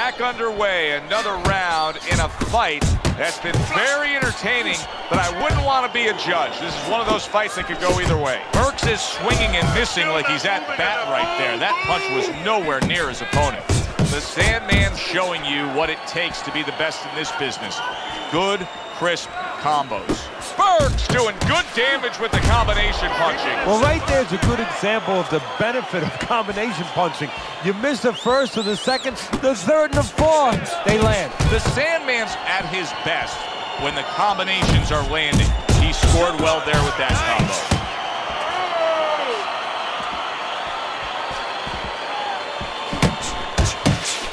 Back underway, another round in a fight that's been very entertaining, but I wouldn't want to be a judge. This is one of those fights that could go either way. Burks is swinging and missing like he's at bat right there. That punch was nowhere near his opponent. The Sandman's showing you what it takes to be the best in this business. Good, crisp combos. Burks doing good damage with the combination punching. Well, right there's a good example of the benefit of combination punching. You miss the first or the second, the third and the fourth, they land. The Sandman's at his best when the combinations are landing. He scored well there with that combo.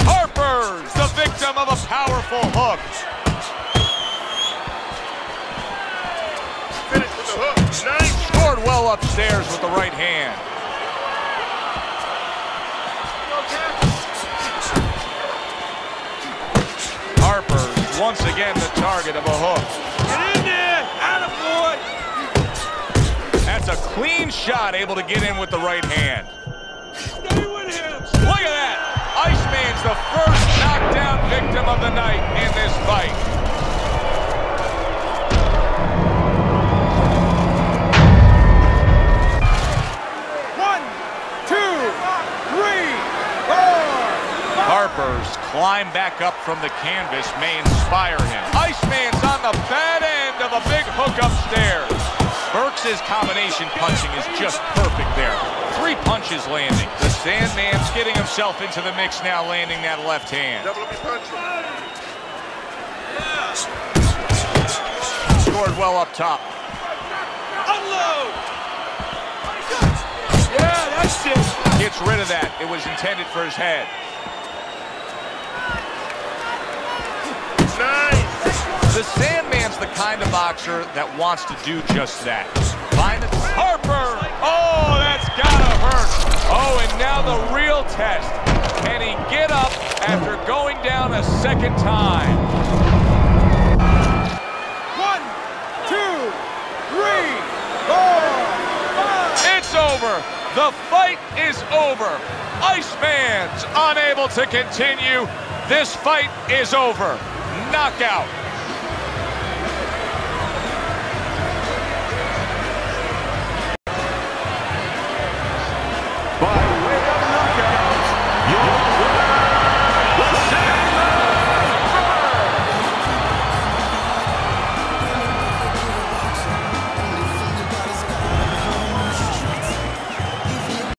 Harper's the victim of a powerful hook. Scored well upstairs with the right hand. Harper once again the target of a hook. Get in there! Out of Attaboy! That's a clean shot, able to get in with the right hand. Stay with him! Look at that! Iceman's the first knockdown victim of the night in this Harper's climb back up from the canvas may inspire him. Iceman's on the bad end of a big hook upstairs. Burks' combination punching is just perfect there. Three punches landing. The Sandman's getting himself into the mix now, landing that left hand. Scored well up top. Unload! Yeah, that's it. Gets rid of that. It was intended for his head. The Sandman's the kind of boxer that wants to do just that. It. Harper! Oh, that's gotta hurt. Oh, and now the real test. Can he get up after going down a second time? One, two, three, four, five. It's over. The fight is over. Iceman's unable to continue. This fight is over. Knockout.